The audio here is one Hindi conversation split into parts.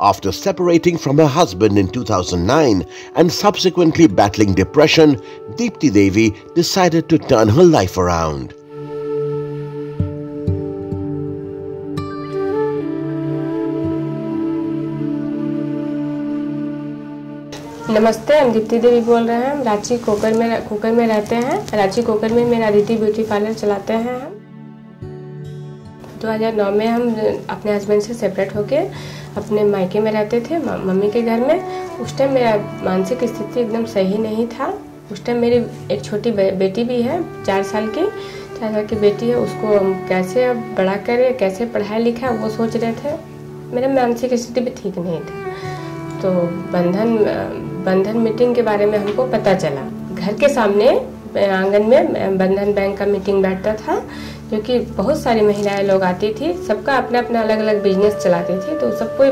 After separating from her husband in 2009 and subsequently battling depression, Deepti Devi decided to turn her life around. नमस्ते हम दीप्ति देवी बोल रहे हैं हम रांची कोकर में कोकर में रहते हैं रांची कोकर में मेरा रीति ब्यूटी पार्लर चलाते हैं हम 2009 में हम अपने हस्बैंड से सेपरेट होके अपने मायके में रहते थे मम्मी के घर में। उस टाइम मेरा मानसिक स्थिति एकदम सही नहीं था। उस टाइम मेरी एक छोटी बेटी भी है, चार साल की। चार साल की बेटी है, उसको हम कैसे अब बड़ा करें, कैसे पढ़ाई लिखा वो सोच रहे थे। मेरा मानसिक स्थिति भी ठीक नहीं था। तो बंधन बंधन मीटिंग के बारे में हमको पता चला। घर के सामने आँगन में बंधन बैंक का मीटिंग बैठता था, जो कि बहुत सारी महिलाएँ लोग आती थी, सबका अपना अपना अलग अलग बिज़नेस चलाती थी तो सबको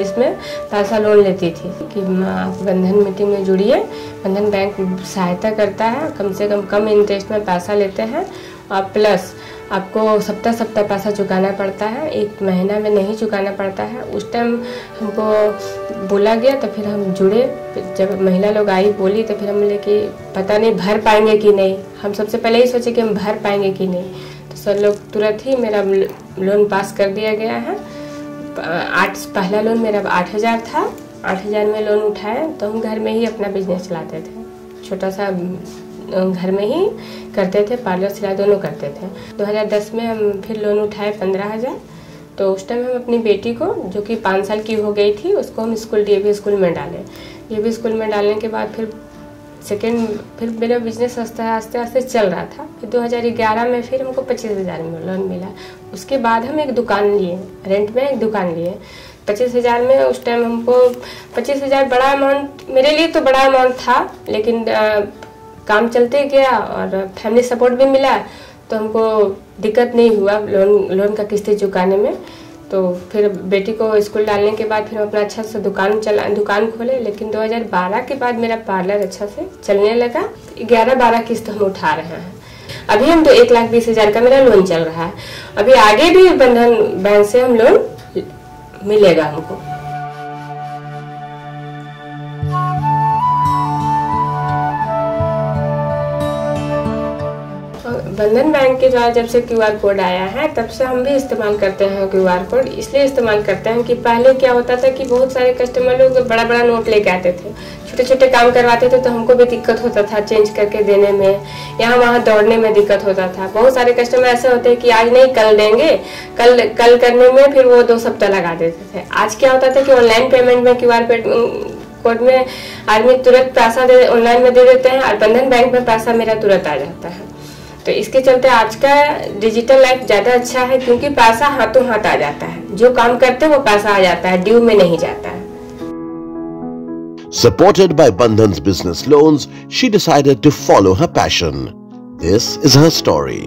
इसमें पैसा लोन लेती थी कि आप बंधन मीटिंग में जुड़िए, बंधन बैंक सहायता करता है, कम से कम कम इंटरेस्ट में पैसा लेते हैं, और प्लस आपको सप्ताह सप्ताह पैसा चुकाना पड़ता है, एक महीना में नहीं चुकाना पड़ता है। उस टाइम हमको बोला गया तो फिर हम जुड़े। जब महिला लोग आई, बोली तो फिर हम बोले कि पता नहीं भर पाएँगे कि नहीं। हम सबसे पहले ही सोचे कि हम भर पाएँगे कि नहीं। तो सर लोग तुरंत ही मेरा लोन पास कर दिया गया है। आठ, पहला लोन मेरा आठ हज़ार था। आठ हज़ार में लोन उठाए तो हम घर में ही अपना बिज़नेस चलाते थे। छोटा सा घर में ही करते थे पार्लर सिलाई दोनों करते थे। 2010 में हम फिर लोन उठाए पंद्रह हज़ार। तो उस टाइम हम अपनी बेटी को, जो कि पाँच साल की हो गई थी, उसको हम स्कूल डी ए स्कूल में डाले। डी स्कूल में डालने के बाद फिर सेकेंड फिर मेरा बिज़नेस आस्ते आस्ते आस्ते चल रहा था। फिर 2011 में फिर हमको पच्चीस हज़ार में लोन मिला। उसके बाद हम एक दुकान लिए रेंट में एक दुकान लिए। पच्चीस हज़ार में उस टाइम हमको, पच्चीस हज़ार बड़ा अमाउंट मेरे लिए तो बड़ा अमाउंट था, लेकिन काम चलते गया और फैमिली सपोर्ट भी मिला तो हमको दिक्कत नहीं हुआ लोन लोन का किस्तें चुकाने में। तो फिर बेटी को स्कूल डालने के बाद फिर हम अपना अच्छा सा दुकान चला, दुकान खोले, लेकिन 2012 के बाद मेरा पार्लर अच्छा से चलने लगा। 11-12 किस्त हम उठा रहे हैं। अभी हम तो एक लाख बीस हज़ार का मेरा लोन चल रहा है। अभी आगे भी बंधन, बैंक से हम लोन मिलेगा हमको। बंधन बैंक के द्वारा जब से क्यू आर कोड आया है, तब से हम भी इस्तेमाल करते हैं क्यू आर कोड, इसलिए इस्तेमाल करते हैं कि पहले क्या होता था कि बहुत सारे कस्टमर लोग बड़ा बड़ा नोट लेके आते थे। छोटे छोटे काम करवाते थे तो हमको भी दिक्कत होता था चेंज करके देने में यहाँ वहाँ दौड़ने में दिक्कत होता था। बहुत सारे कस्टमर ऐसे होते हैं कि आज नहीं, कल देंगे, कल कल करने में फिर वो दो सप्ताह लगा देते थे। आज क्या होता था कि ऑनलाइन पेमेंट में क्यू आर कोड में आदमी तुरंत पैसा दे ऑनलाइन में दे देते हैं और बंधन बैंक में पैसा मेरा तुरंत आ जाता है। तो इसके चलते आज का डिजिटल लाइफ ज़्यादा अच्छा है क्योंकि पैसा हाथों हाथ आ जाता है जो काम करते हैं वो पैसा आ जाता है ड्यू में नहीं जाता है Supported by Bandhan's business loans, she decided to follow her passion. This is her story.